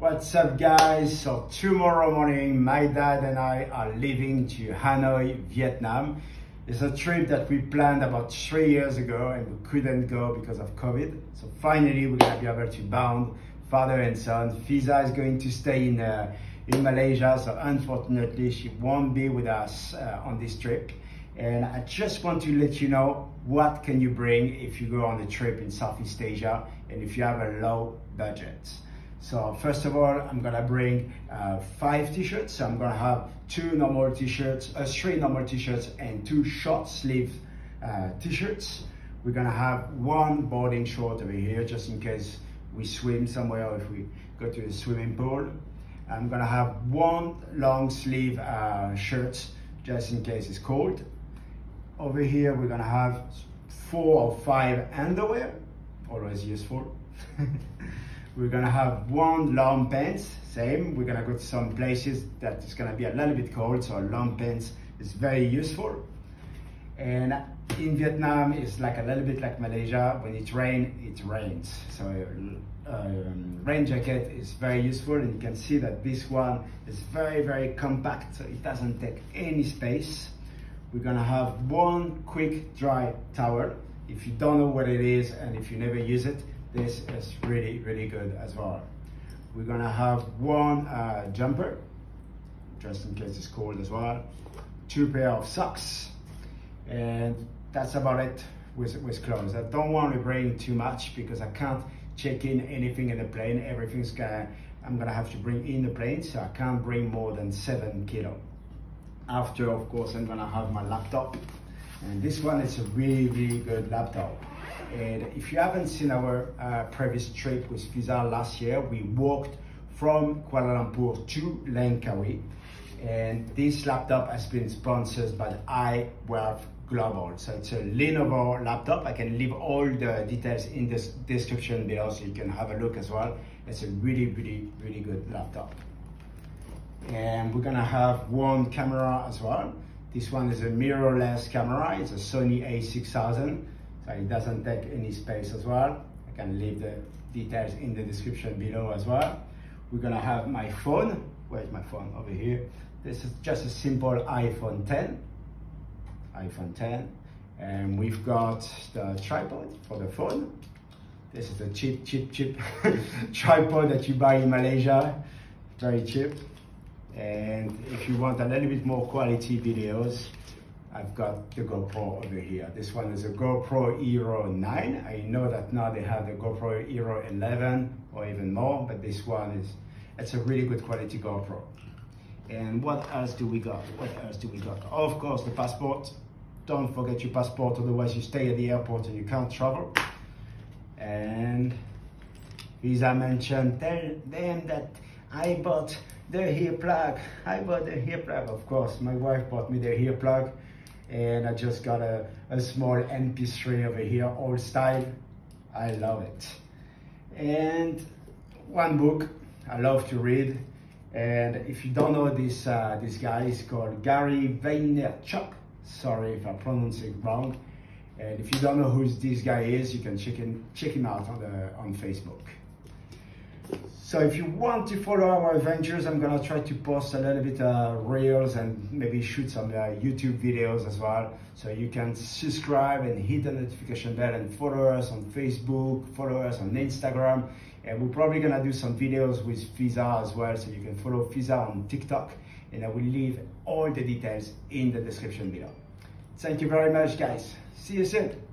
What's up guys? So tomorrow morning my dad and I are leaving to Hanoi, Vietnam. It's a trip that we planned about three years ago and we couldn't go because of COVID. So finally we're gonna be able to bound father and son. Fizah is going to stay in, uh, in Malaysia so unfortunately she won't be with us uh, on this trip. And I just want to let you know what can you bring if you go on a trip in Southeast Asia and if you have a low budget. So first of all, I'm gonna bring uh, five t-shirts. So I'm gonna have two normal t-shirts, uh, three normal t-shirts and two short sleeve uh, t-shirts. We're gonna have one boarding short over here just in case we swim somewhere or if we go to a swimming pool. I'm gonna have one long sleeve uh, shirt just in case it's cold. Over here, we're gonna have four or five underwear, always useful. We're gonna have one long pants, same. We're gonna go to some places that is gonna be a little bit cold, so long pants is very useful. And in Vietnam, it's like a little bit like Malaysia. When it rains, it rains. So um, rain jacket is very useful and you can see that this one is very, very compact. So it doesn't take any space. We're gonna have one quick dry towel. If you don't know what it is and if you never use it, this is really, really good as well. We're gonna have one uh, jumper, just in case it's cold as well. Two pair of socks, and that's about it with, with clothes. I don't want to bring too much because I can't check in anything in the plane. Everything's gonna, I'm gonna have to bring in the plane, so I can't bring more than seven kilo. After, of course, I'm gonna have my laptop. And this one is a really, really good laptop. And if you haven't seen our uh, previous trip with Fizah last year, we walked from Kuala Lumpur to Langkawi. And this laptop has been sponsored by iWealth Global. So it's a Lenovo laptop. I can leave all the details in the description below so you can have a look as well. It's a really, really, really good laptop. And we're gonna have one camera as well. This one is a mirrorless camera. It's a Sony a6000 so it doesn't take any space as well. I can leave the details in the description below as well. We're gonna have my phone. Where's my phone? Over here. This is just a simple iPhone 10. iPhone 10. And we've got the tripod for the phone. This is a cheap, cheap, cheap tripod that you buy in Malaysia. Very cheap. And if you want a little bit more quality videos, I've got the GoPro over here. This one is a GoPro Hero 9. I know that now they have the GoPro Hero 11 or even more, but this one is, it's a really good quality GoPro. And what else do we got? What else do we got? Of course, the passport. Don't forget your passport, otherwise you stay at the airport and you can't travel. And Fizah mentioned, tell them that I bought the hair plug. I bought the hair plug, of course. My wife bought me the hair plug and I just got a, a small MP3 over here, old style. I love it. And one book I love to read. And if you don't know this, uh, this guy is called Gary Vaynerchuk. Sorry if I pronounce it wrong. And if you don't know who this guy is, you can check him, check him out on, the, on Facebook. So if you want to follow our adventures, I'm gonna try to post a little bit uh, reels and maybe shoot some uh, YouTube videos as well. So you can subscribe and hit the notification bell and follow us on Facebook, follow us on Instagram. And we're probably gonna do some videos with Fizah as well. So you can follow Fizah on TikTok and I will leave all the details in the description below. Thank you very much guys. See you soon.